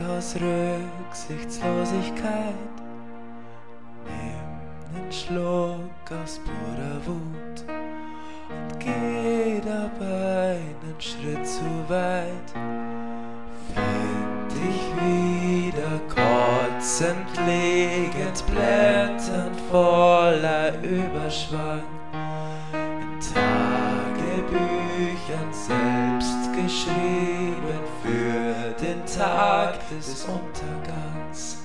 aus Rücksichtslosigkeit. Nimm nen Schluck aus purer Wut und geh dabei nen Schritt zu weit. Find dich wieder kotzend liegend, Blättern voller Überschwang. In Tagebüchern selbst geschrieben für den Tag des Untergangs.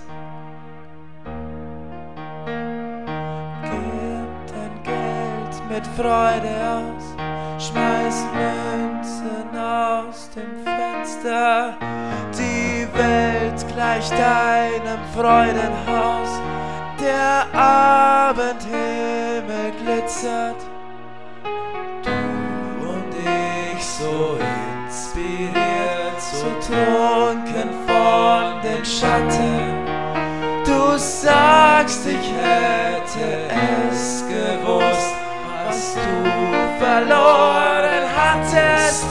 Gib dein Geld mit Freude aus, schmeiß Münzen aus dem Fenster. Die Welt gleicht einem Freudenhaus, der Abendhimmel glitzert. Du und ich so inspiriert, so trunken von den Schatten. Du sagst, ich hätte es gewusst, was du verloren hattest.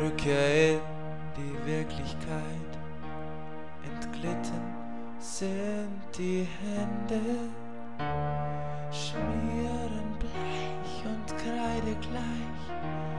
Rückkehr in die Wirklichkeit. Sind die Hände, schmieren bleich und kreidegleich.